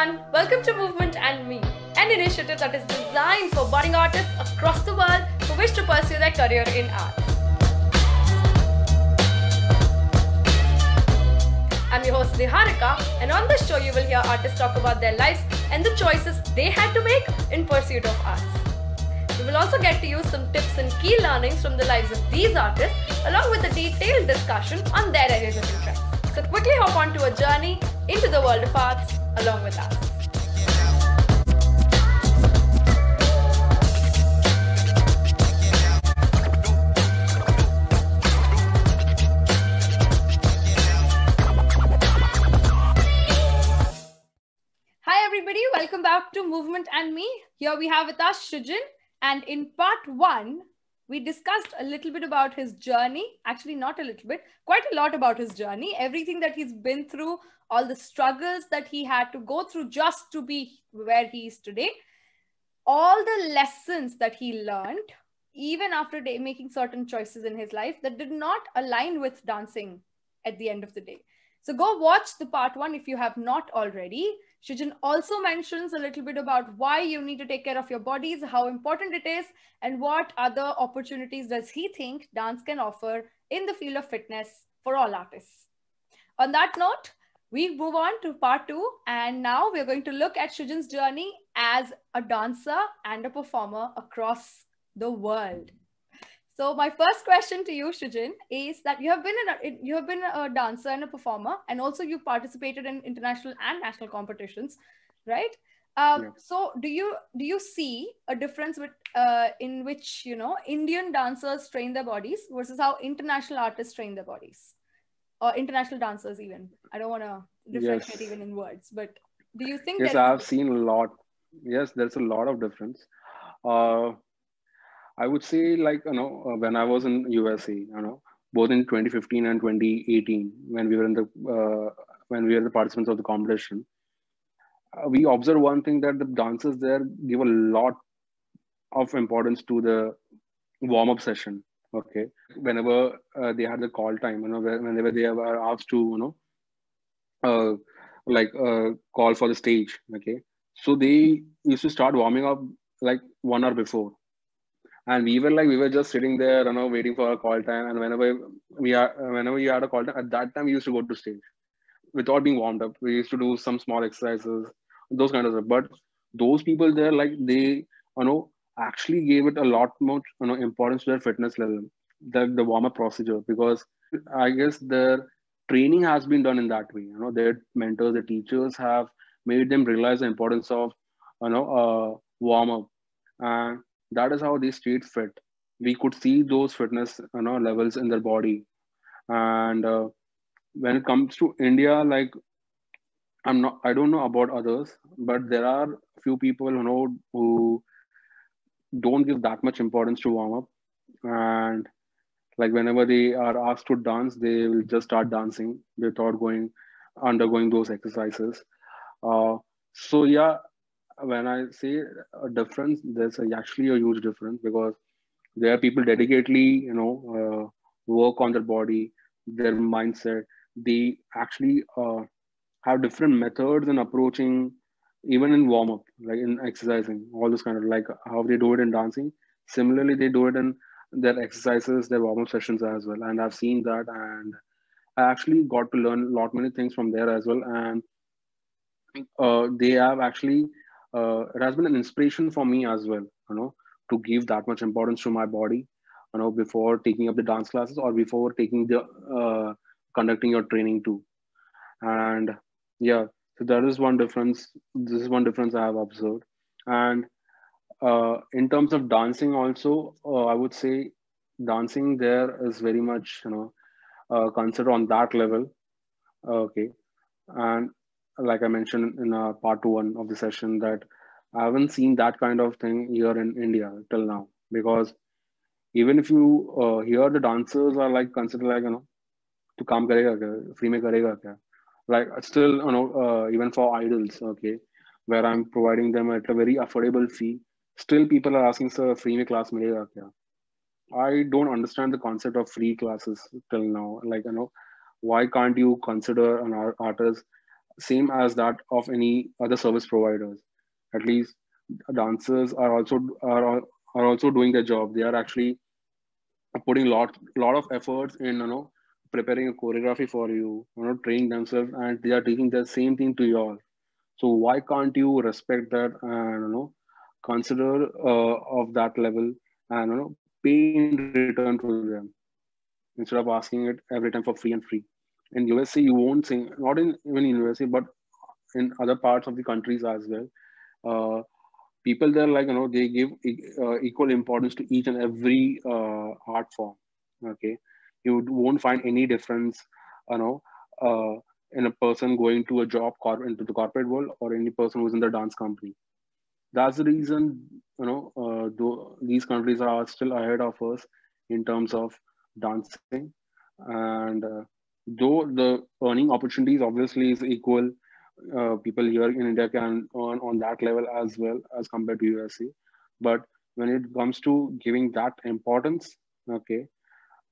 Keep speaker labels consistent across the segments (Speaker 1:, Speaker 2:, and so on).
Speaker 1: everyone. Welcome to Movement and Me, an initiative that is designed for budding artists across the world who wish to pursue their career in art. I'm your host Niharika, and on this show you will hear artists talk about their lives and the choices they had to make in pursuit of arts. We will also get to use some tips and key learnings from the lives of these artists, along with a detailed discussion on their areas of interest. So quickly hop onto a journey into the world of arts along with us. Hi everybody, welcome back to Movement and Me. Here we have with us Shijin. and in part one, we discussed a little bit about his journey. Actually, not a little bit, quite a lot about his journey, everything that he's been through, all the struggles that he had to go through just to be where he is today, all the lessons that he learned, even after day, making certain choices in his life that did not align with dancing at the end of the day. So go watch the part one if you have not already. Shijin also mentions a little bit about why you need to take care of your bodies, how important it is, and what other opportunities does he think dance can offer in the field of fitness for all artists. On that note, we move on to part two, and now we're going to look at Shijin's journey as a dancer and a performer across the world. So my first question to you, Shijin, is that you have been a, you have been a dancer and a performer, and also you participated in international and national competitions, right? Um, yeah. So do you do you see a difference with uh, in which you know Indian dancers train their bodies versus how international artists train their bodies, or international dancers even? I don't want to differentiate yes. even in words, but do you think?
Speaker 2: Yes, I've seen a lot. Yes, there's a lot of difference. Uh, I would say like you know uh, when I was in USA, you know, both in 2015 and 2018, when we were in the uh, when we were the participants of the competition, uh, we observed one thing that the dancers there give a lot of importance to the warm up session. Okay, whenever uh, they had the call time, you know, whenever they were asked to, you know, uh, like uh, call for the stage. Okay, so they used to start warming up like one hour before and we were like we were just sitting there you know waiting for a call time. And whenever we are whenever you had a call time at that time we used to go to stage without being warmed up. We used to do some small exercises those kind of stuff. But those people there like they you know actually gave it a lot more you know importance to their fitness level the, the warm-up procedure. Because i guess their training has been done in that way. You know their mentors the teachers have made them realize the importance of you know uh, warm-up. And that is how they stayed fit. We could see those fitness you know levels in their body. And uh, when it comes to india like i'm not i don't know about others but there are few people you know who don't give that much importance to warm up. And like whenever they are asked to dance they will just start dancing without going undergoing those exercises. Uh, so yeah when I say a difference, there's a, actually a huge difference because there are people dedicatedly, you know, uh, work on their body, their mindset. They actually uh, have different methods in approaching, even in warm up, like in exercising, all this kind of like how they do it in dancing. Similarly, they do it in their exercises, their warm up sessions as well. And I've seen that, and I actually got to learn a lot many things from there as well. And uh, they have actually uh, it has been an inspiration for me as well you know to give that much importance to my body you know before taking up the dance classes or before taking the uh, conducting your training too. And yeah so that is one difference this is one difference i have observed. And uh, in terms of dancing also uh, i would say dancing there is very much you know uh, considered on that level. Okay. And like I mentioned in uh, part one of the session, that I haven't seen that kind of thing here in India till now. Because even if you uh, hear the dancers are like considered like you know, to come karega kya, free mein karega kya, like still you know uh, even for IDALS, okay, where I'm providing them at a very affordable fee, still people are asking sir free mein class milega kya. I don't understand the concept of free classes till now. Like you know, why can't you consider an artist same as that of any other service providers. At least dancers are also are, are also doing their job. They are actually putting lot lot of efforts in you know preparing a choreography for you, you know, training themselves, and they are teaching the same thing to you all. So why can't you respect that and you know consider uh, of that level and you know pay in return to them instead of asking it every time for free and free. In USA, you won't sing not in even in USA, but in other parts of the countries as well. Uh, people there like you know they give uh, equal importance to each and every uh, art form. Okay, you won't find any difference, you know, uh, in a person going to a job cor- into the corporate world or any person who's in the dance company. That's the reason, you know, uh, these countries are still ahead of us in terms of dancing. And uh, though the earning opportunities obviously is equal, uh, people here in India can earn on that level as well as compared to USA. But when it comes to giving that importance, okay,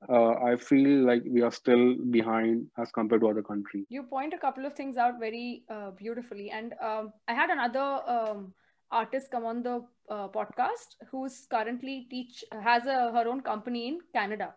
Speaker 2: uh, I feel like we are still behind as compared to other countries.
Speaker 1: You point a couple of things out very uh, beautifully, and um, I had another um, artist come on the uh, podcast who's currently teach has a her own company in Canada,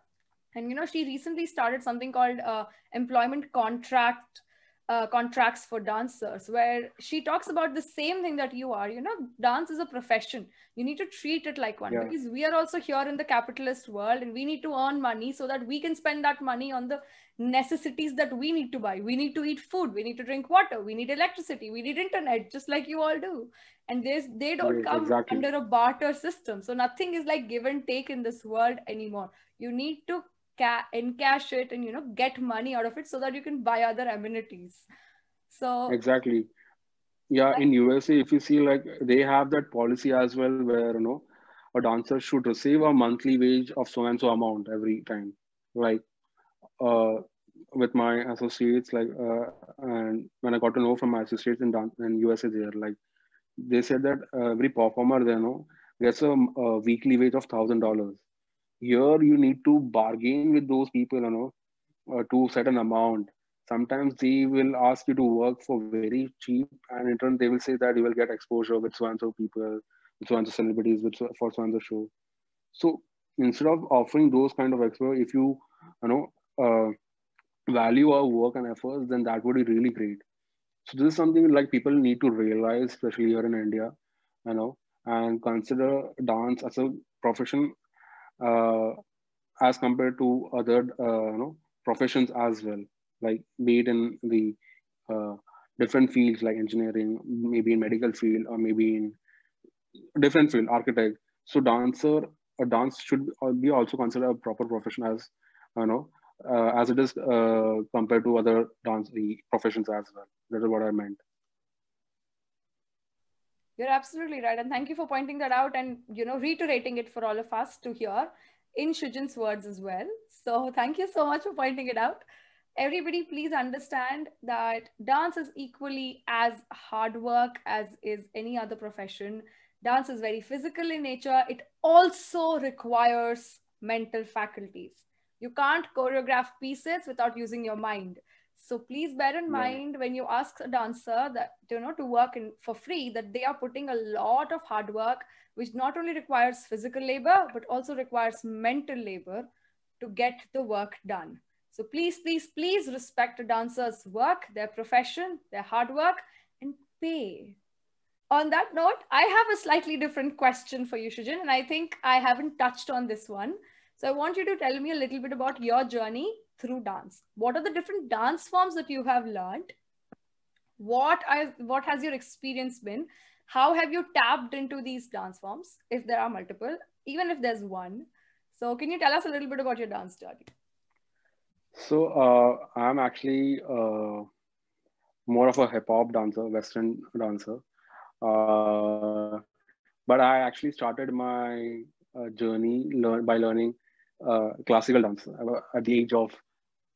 Speaker 1: and you know she recently started something called uh, employment contract uh, contracts for dancers where she talks about the same thing that you are you know dance is a profession. You need to treat it like one yeah. because we are also here in the capitalist world and we need to earn money so that we can spend that money on the necessities that we need to buy. We need to eat food. We need to drink water. We need electricity. We need internet just like you all do. And there's they don't come exactly. under a barter system. So nothing is like give and take in this world anymore. You need to ca- encash it and you know get money out of it so that you can buy other amenities. So
Speaker 2: exactly. Yeah in usa if you see like they have that policy as well where you know a dancer should receive a monthly wage of so and so amount every time. Like uh with my associates like uh, and when i got to know from my associates in, dance in usa there like they said that uh, every performer they know gets a, a weekly wage of thousand dollars here you need to bargain with those people you know uh, to set an amount. Sometimes they will ask you to work for very cheap and in turn they will say that you will get exposure with so and so people with so and so celebrities with so, for so and so show. So instead of offering those kind of exposure if you you know uh, value our work and efforts then that would be really great. So this is something like people need to realize especially here in india you know and consider dance as a profession as compared to other uh, you know professions as well like be it in the uh, different fields like engineering maybe in medical field or maybe in different field architect. So dancer a dance should be also considered a proper profession as you know uh, as it is uh, compared to other dance professions as well. That is what i meant
Speaker 1: you're absolutely right. And thank you for pointing that out and, you know, reiterating it for all of us to hear in Shijin's words as well. So thank you so much for pointing it out. Everybody, please understand that dance is equally as hard work as is any other profession. Dance is very physical in nature. It also requires mental faculties. You can't choreograph pieces without using your mind. So please bear in yeah. mind when you ask a dancer that you know to work in for free that they are putting a lot of hard work, which not only requires physical labor but also requires mental labor to get the work done. So please, please, please respect a dancer's work, their profession, their hard work, and pay. On that note, I have a slightly different question for you, Shijin, and I think I haven't touched on this one. So I want you to tell me a little bit about your journey through dance. What are the different dance forms that you have learned? What, I, what has your experience been? How have you tapped into these dance forms, if there are multiple, even if there's one? So can you tell us a little bit about your dance journey?
Speaker 2: So uh, I'm actually uh, more of a hip hop dancer, Western dancer. Uh, but I actually started my uh, journey learn, by learning uh, classical dance at the age of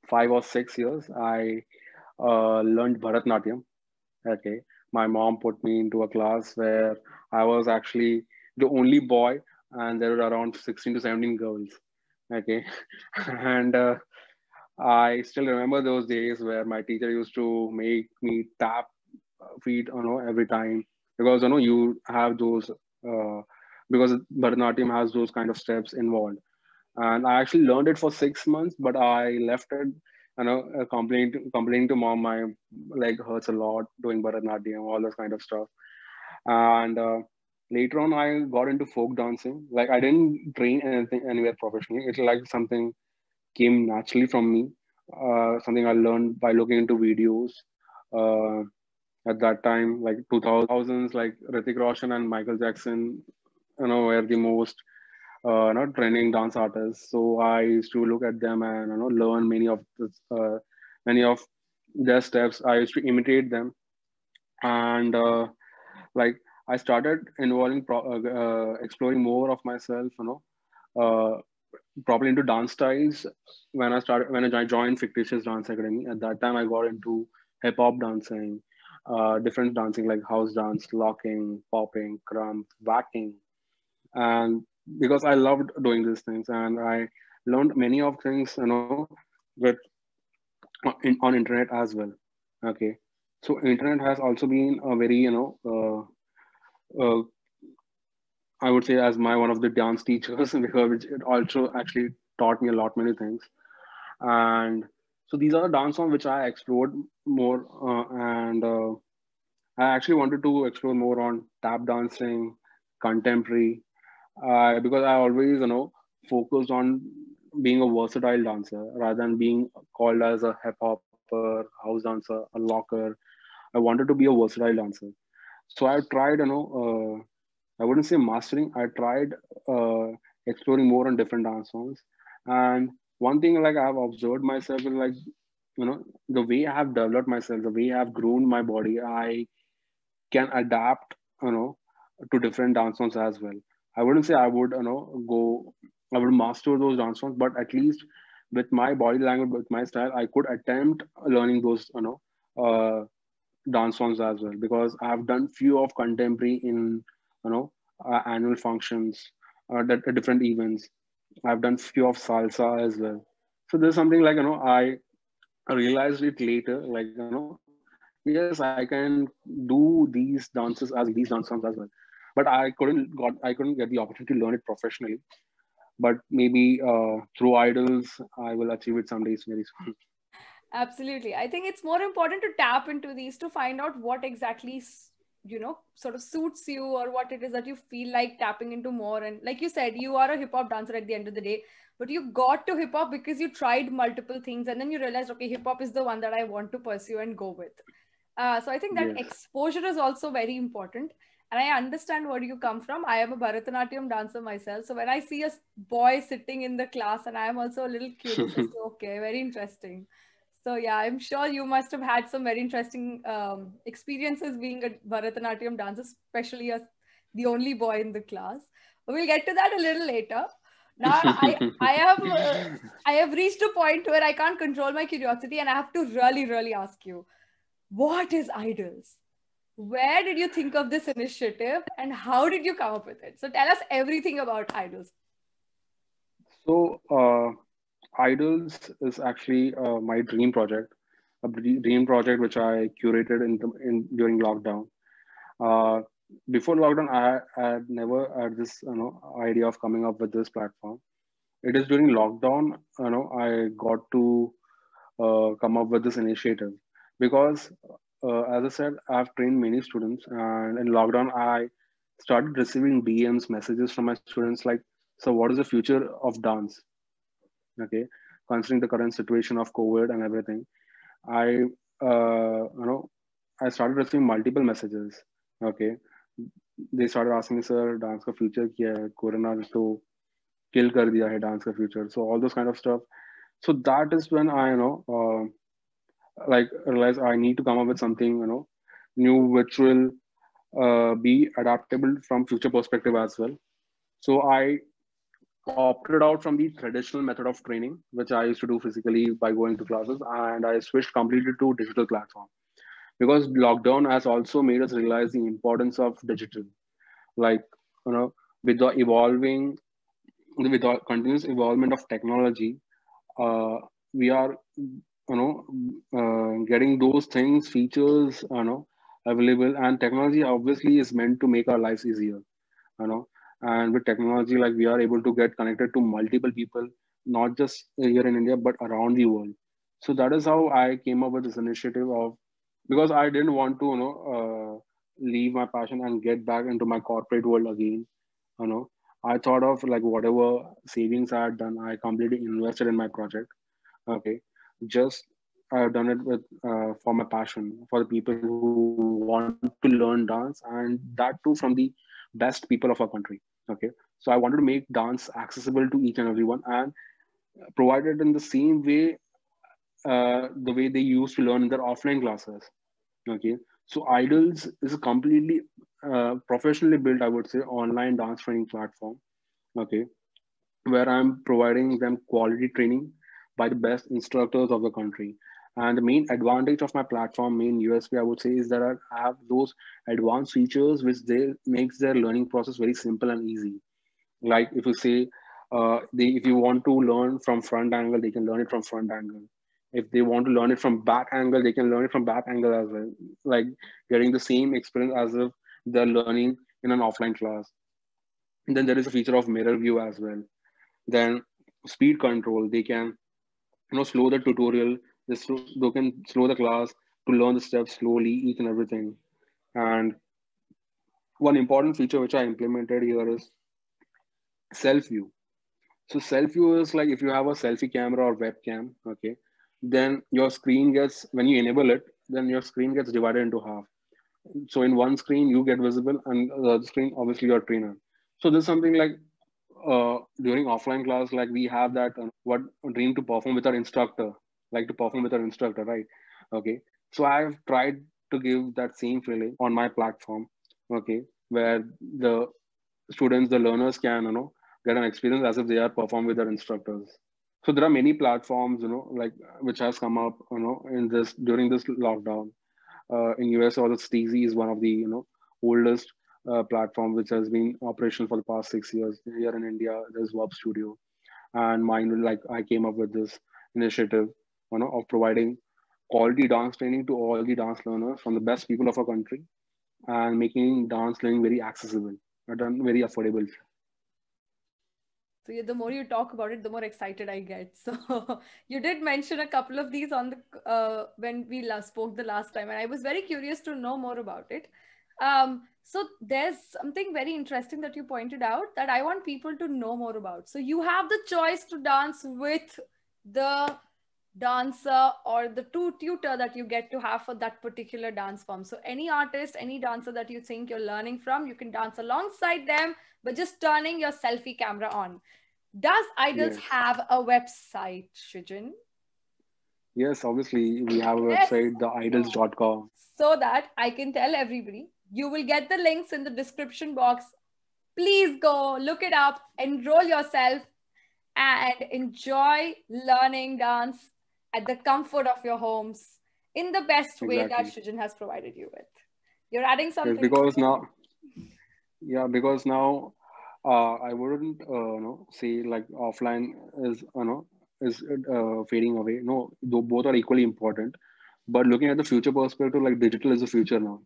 Speaker 2: five or six years. I uh, learned Bharatnatyam. Okay, my mom put me into a class where I was actually the only boy, and there were around 16 to 17 girls. Okay, and uh, I still remember those days where my teacher used to make me tap feet, you know, every time because you know you have those uh, because Bharatanatyam has those kind of steps involved. And I actually learned it for six months, but I left it, you know, uh, complaining complaining to mom, my leg hurts a lot doing Bharatanatyam, all this kind of stuff. And uh, later on, I got into folk dancing. Like I didn't train anything anywhere professionally. It's like something came naturally from me. Uh, something I learned by looking into videos. Uh, at that time, like 2000s, like Hrithik Roshan and Michael Jackson, you know, were the most uh, not trending dance artists. So I used to look at them and you know learn many of uh, many of their steps. I used to imitate them, and uh, like I started involving pro- uh, uh exploring more of myself. You know, probably into dance styles when I started when I joined Fictitious Dance Academy. At that time, I got into hip hop dancing, different dancing like house dance, locking, popping, krump, waacking, and because I loved doing these things and I learned many of things, you know, with in, on internet as well. Okay, so internet has also been a very, you know, uh, uh, I would say as my one of the dance teachers because it also actually taught me a lot many things, and so these are the dance forms which I explored more, uh, and uh, I actually wanted to explore more on tap dancing, contemporary, uh, because I always, you know, focused on being a versatile dancer rather than being called as a hip hopper, house dancer, a locker. I wanted to be a versatile dancer. So I tried, you know, uh, I wouldn't say mastering. I tried uh, exploring more on different dance forms. And one thing like I've observed myself is like, you know, the way I have developed myself, the way I've grown my body, I can adapt, you know, to different dance forms as well. I wouldn't say I would, you know, go, I would master those dance forms, but at least with my body language, with my style, I could attempt learning those, you know, uh, dance forms as well because I've done few of contemporary in, you know, uh, annual functions, uh, that, different events. I've done few of salsa as well. So there's something like, you know, I realized it later, like, you know, yes, I can do these dances as these dance forms as well but I couldn't got I couldn't get the opportunity to learn it professionally. But maybe uh, through IDALS, I will achieve it someday very soon.
Speaker 1: Absolutely, I think it's more important to tap into these to find out what exactly you know sort of suits you or what it is that you feel like tapping into more. And like you said, you are a hip hop dancer at the end of the day, but you got to hip hop because you tried multiple things and then you realized, okay, hip hop is the one that I want to pursue and go with. Uh, so I think that yes. exposure is also very important and i understand where you come from. I am a bharatanatyam dancer myself. So when i see a boy sitting in the class and i am also a little curious okay very interesting. So yeah i'm sure you must have had some very interesting um, experiences being a bharatanatyam dancer especially as the only boy in the class. We'll get to that a little later. Now I, I have uh, i have reached a point where i can't control my curiosity and i have to really really ask you what is IDALS where did you think of this initiative and how did you come up with it? So tell us everything about IDALS.
Speaker 2: So, uh, IDALS is actually uh, my dream project, a dream project which I curated in, the, in during lockdown. Uh, before lockdown, I, I had never had this you know idea of coming up with this platform. It is during lockdown, you know, I got to uh, come up with this initiative because uh, as I said, I've trained many students, and in lockdown, I started receiving DMs, messages from my students like, "So, what is the future of dance?" Okay, considering the current situation of COVID and everything, I, uh, you know, I started receiving multiple messages. Okay, they started asking me, "Sir, dance ka future kya hai? Corona to kill kar diya hai dance ka future." So all those kind of stuff. So that is when I, you know. Uh, like realize I need to come up with something, you know, new which will uh, be adaptable from future perspective as well. So I opted out from the traditional method of training, which I used to do physically by going to classes, and I switched completely to digital platform because lockdown has also made us realize the importance of digital. Like you know, with the evolving, with the continuous evolvement of technology, uh, we are you know uh, getting those things features you know available. And technology obviously is meant to make our lives easier you know. And with technology like we are able to get connected to multiple people not just here in india but around the world. So that is how i came up with this initiative of because i didn't want to you know uh, leave my passion and get back into my corporate world again you know. I thought of like whatever savings i had done i completely invested in my project okay just I've done it with uh, for my passion for the people who want to learn dance and that too from the best people of our country. Okay, so I wanted to make dance accessible to each and everyone and provided in the same way uh, the way they used to learn in their offline classes. Okay, so IDALS is a completely uh, professionally built, I would say, online dance training platform. Okay, where I'm providing them quality training by the best instructors of the country. And the main advantage of my platform, main USP, I would say, is that I have those advanced features which they makes their learning process very simple and easy. Like if you say, uh, they, if you want to learn from front angle, they can learn it from front angle. If they want to learn it from back angle, they can learn it from back angle as well. Like getting the same experience as if they're learning in an offline class. And then there is a feature of mirror view as well. Then speed control, they can you know slow the tutorial this they can slow the class to learn the steps slowly each and everything. And one important feature which i implemented here is self view so self view is like if you have a selfie camera or webcam okay then your screen gets when you enable it then your screen gets divided into half. So in one screen you get visible and the other screen obviously your trainer. So there's something like uh, during offline class, like we have that uh, what dream to perform with our instructor, like to perform with our instructor, right? Okay. So I've tried to give that same feeling on my platform, okay, where the students, the learners can, you know, get an experience as if they are performing with their instructors. So there are many platforms, you know, like which has come up, you know, in this during this lockdown. Uh, in US, or the Steezy is one of the, you know, oldest uh, platform which has been operational for the past six years. Here in India, there's Web Studio, and mine like I came up with this initiative, you know, of providing quality dance training to all the dance learners from the best people of our country, and making dance learning very accessible at very affordable.
Speaker 1: So yeah, the more you talk about it, the more excited I get. So you did mention a couple of these on the uh, when we last spoke the last time, and I was very curious to know more about it. Um, so there's something very interesting that you pointed out that I want people to know more about. So you have the choice to dance with the dancer or the two tutor that you get to have for that particular dance form. So any artist, any dancer that you think you're learning from, you can dance alongside them, but just turning your selfie camera on. Does IDALS yes. have a website, Shijin?
Speaker 2: Yes, obviously we have a yes. website, theidols.com.
Speaker 1: So that I can tell everybody you will get the links in the description box. Please go look it up, enroll yourself, and enjoy learning dance at the comfort of your homes in the best exactly. way that Shijin has provided you with. You're adding something.
Speaker 2: Because now, yeah, because now uh, I wouldn't uh, know, say like offline is, you know, is uh, fading away. No, though both are equally important. But looking at the future perspective, like digital is the future now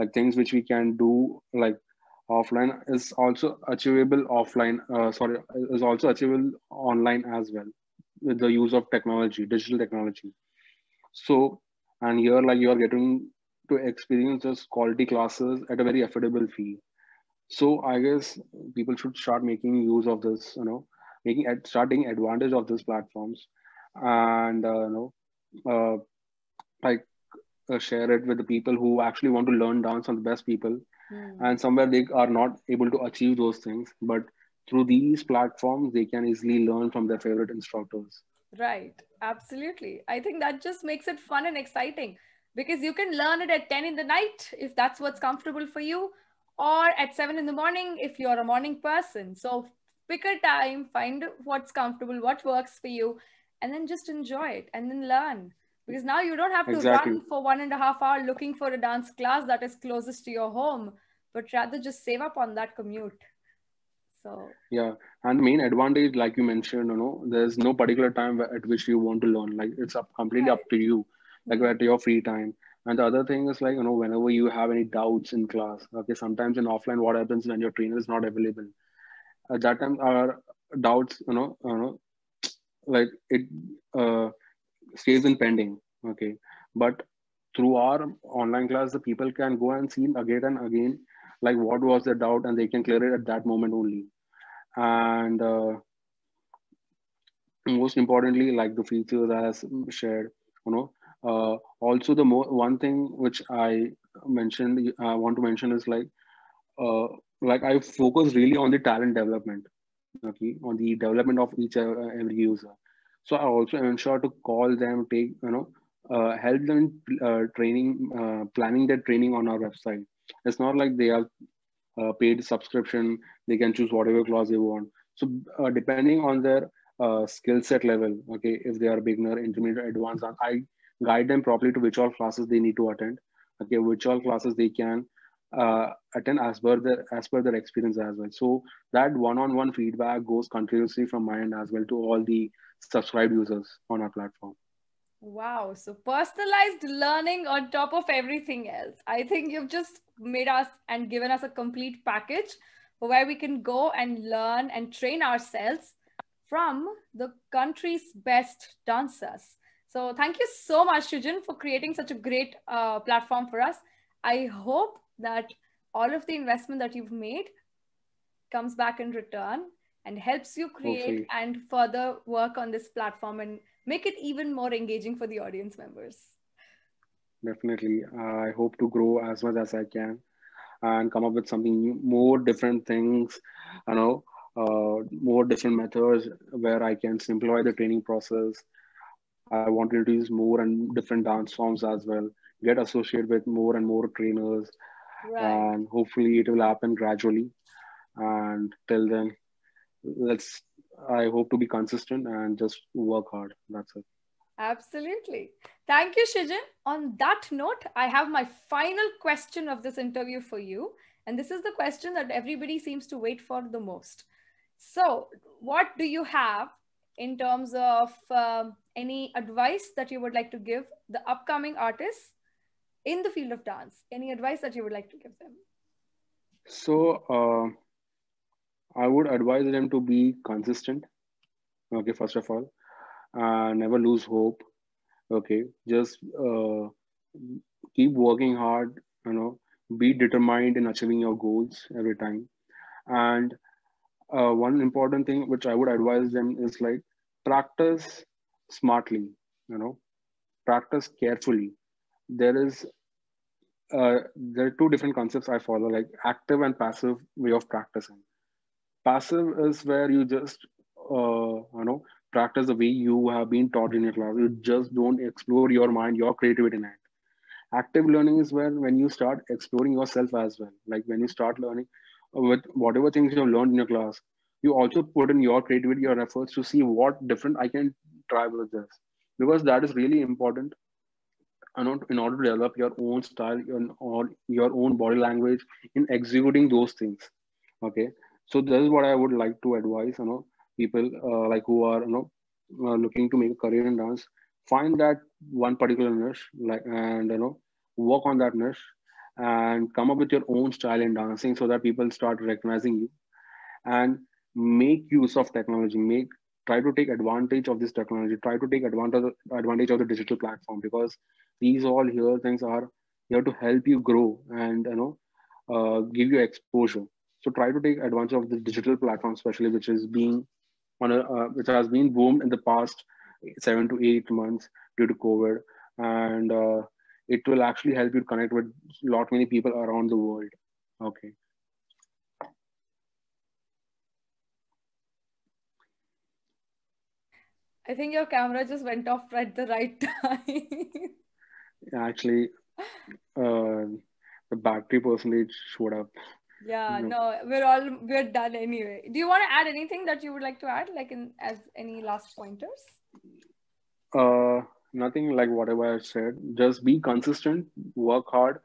Speaker 2: like things which we can do like offline is also achievable offline uh, sorry is also achievable online as well with the use of technology digital technology. So and here like you are getting to experience just quality classes at a very affordable fee. So i guess people should start making use of this you know making at starting advantage of these platforms. And uh, you know uh, like uh, share it with the people who actually want to learn dance from the best people. Mm. and somewhere they are not able to achieve those things but through these platforms they can easily learn from their favorite instructors.
Speaker 1: Right. Absolutely. I think that just makes it fun and exciting because you can learn it at 10 in the night if that's what's comfortable for you or at 7 in the morning if you're a morning person. So pick a time find what's comfortable what works for you and then just enjoy it and then learn because now you don't have to exactly. run for one and a half hour looking for a dance class that is closest to your home but rather just save up on that commute So
Speaker 2: yeah, and main advantage, like you mentioned, you know, there's no particular time at which you want to learn. Like it's up completely
Speaker 1: right.
Speaker 2: up to you, like at your free time. And the other thing is like, you know, whenever you have any doubts in class, okay, sometimes in offline, what happens when your trainer is not available? At that time, our doubts, you know, you know, like it uh, stays in pending, okay. But through our online class, the people can go and see again and again, like what was the doubt, and they can clear it at that moment only. And uh, most importantly, like the features as shared, you know, uh, also the mo- one thing which i mentioned i want to mention is like uh, like i focus really on the talent development okay on the development of each uh, every user so i also ensure to call them take you know uh, help them uh, training uh, planning their training on our website. It's not like they have uh, paid subscription. They can choose whatever class they want. So uh, depending on their uh, skill set level okay if they are beginner intermediate advanced i guide them properly to which all classes they need to attend okay which all classes they can attend as per their as per their experience as well. So that one-on-one feedback goes continuously from my end as well to all the subscribed users on our platform.
Speaker 1: Wow. So personalized learning on top of everything else. I think you've just made us and given us a complete package where we can go and learn and train ourselves from the country's best dancers. So thank you so much, Shijin, for creating such a great uh, platform for us. I hope that all of the investment that you've made comes back in return and helps you create Hopefully. and further work on this platform and make it even more engaging for the audience members.
Speaker 2: Definitely. I hope to grow as much as I can and come up with something new, more different things, you know, uh, more different methods where I can simplify the training process I want to introduce more and different dance forms as well, get associated with more and more trainers. Right. And hopefully it will happen gradually. And till then, let's, I hope to be consistent and just work hard. That's it.
Speaker 1: Absolutely. Thank you, Shijin. On that note, I have my final question of this interview for you. And this is the question that everybody seems to wait for the most. So, what do you have in terms of um, any advice that you would like to give the upcoming artists in the field of dance? Any advice that you would like to give them?
Speaker 2: So, uh, I would advise them to be consistent. Okay, first of all, uh, never lose hope. Okay, just uh, keep working hard. You know, be determined in achieving your goals every time. And uh, one important thing which I would advise them is like practice smartly you know practice carefully there is uh, there are two different concepts i follow like active and passive way of practicing passive is where you just uh, you know practice the way you have been taught in your class. You just don't explore your mind your creativity in it. Active learning is where when you start exploring yourself as well. Like when you start learning with whatever things you have learned in your class you also put in your creativity your efforts to see what different i can try with this. Because that is really important in order to develop your own style or your own body language in executing those things. Okay so this is what i would like to advise you know people uh, like who are you know uh, looking to make a career in dance find that one particular niche like and you know work on that niche and come up with your own style in dancing so that people start recognizing you and make use of technology. Make try to take advantage of this technology. Try to take advantage advantage of the digital platform because these all here things are here to help you grow and you know uh, give you exposure so try to take advantage of the digital platform especially which is being on a uh, which has been boomed in the past seven to eight months due to covid and uh, it will actually help you connect with a lot many people around the world okay
Speaker 1: I think your camera just went off at the right time.
Speaker 2: Actually, uh, the battery percentage showed up.
Speaker 1: Yeah, no, we're all we're done anyway. Do you want to add anything that you would like to add, like in as any last pointers?
Speaker 2: Uh, nothing like whatever I said. Just be consistent, work hard,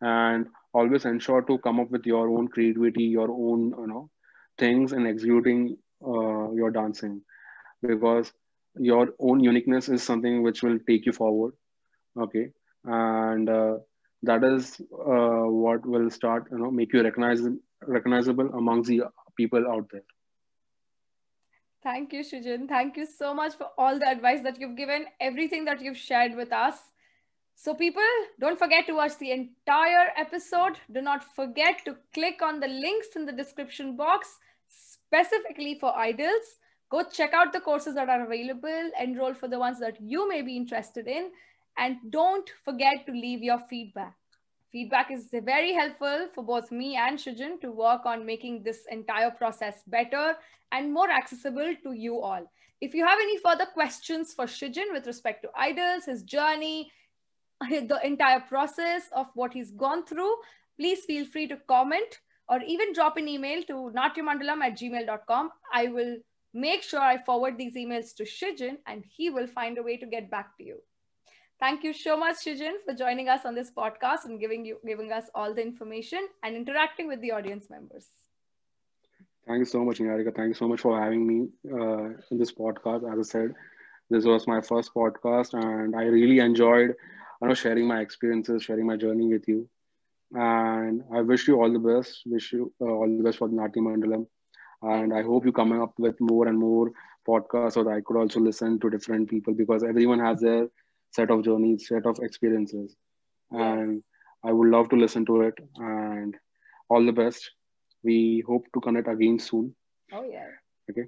Speaker 2: and always ensure to come up with your own creativity, your own you know things in executing uh, your dancing because your own uniqueness is something which will take you forward okay and uh, that is uh, what will start you know make you recognizable recognizable amongst the people out there.
Speaker 1: Thank you Shijin. thank you so much for all the advice that you've given everything that you've shared with us. So people don't forget to watch the entire episode. Do not forget to click on the links in the description box specifically for IDALS. Go check out the courses that are available. Enroll for the ones that you may be interested in and don't forget to leave your feedback. Feedback is very helpful for both me and Shijin to work on making this entire process better and more accessible to you all. If you have any further questions for Shijin with respect to IDALS, his journey, the entire process of what he's gone through, please feel free to comment or even drop an email to natyamandalam at gmail.com. I will make sure I forward these emails to Shijin and he will find a way to get back to you. Thank you so much, Shijin, for joining us on this podcast and giving you giving us all the information and interacting with the audience members.
Speaker 2: Thank you so much, Niharika. Thank you so much for having me uh, in this podcast. As I said, this was my first podcast, and I really enjoyed, you know, sharing my experiences, sharing my journey with you. And I wish you all the best. Wish you uh, all the best for Naatya Mandalam. And I hope you come up with more and more podcasts so that I could also listen to different people because everyone has their set of journeys, set of experiences. And I would love to listen to it. And all the best. We hope to connect again soon.
Speaker 1: Oh, yeah.
Speaker 2: Okay.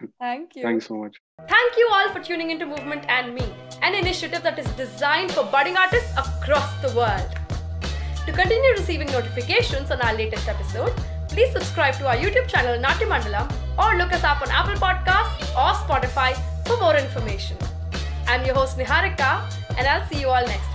Speaker 1: Thank you.
Speaker 2: Thanks so much.
Speaker 1: Thank you all for tuning into Movement and Me, an initiative that is designed for budding artists across the world. To continue receiving notifications on our latest episode, please subscribe to our YouTube channel Naatya Mandalam or look us up on Apple Podcasts or Spotify for more information. I'm your host Niharika, and I'll see you all next time.